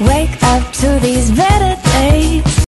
Wake up to these